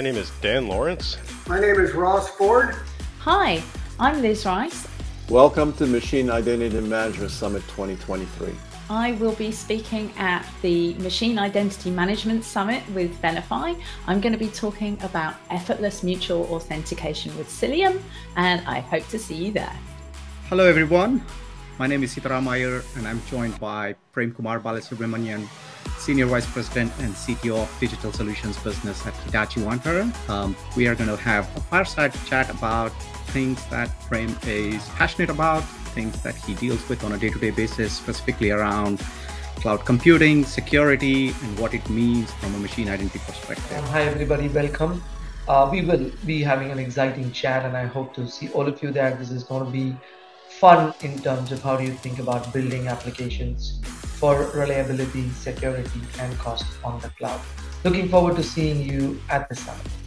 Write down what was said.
My name is Dan Lawrence. My name is Ross Ford. Hi, I'm Liz Rice. Welcome to Machine Identity Management Summit 2023. I will be speaking at the Machine Identity Management Summit with Venafi. I'm going to be talking about effortless mutual authentication with Cilium, and I hope to see you there. Hello, everyone. My name is Sitaram Iyer, and I'm joined by Prem Kumar Balasubramanian, Senior Vice President and CTO of Digital Solutions Business at Hitachi Vantara. Um, we are going to have a fireside chat about things that Prem is passionate about, things that he deals with on a day-to-day basis, specifically around cloud computing, security, and what it means from a machine identity perspective. Hi, everybody. Welcome. Uh, we will be having an exciting chat, and I hope to see all of you there. This is going to be fun in terms of how do you think about building applications for reliability, security, and cost on the cloud. Looking forward to seeing you at the summit.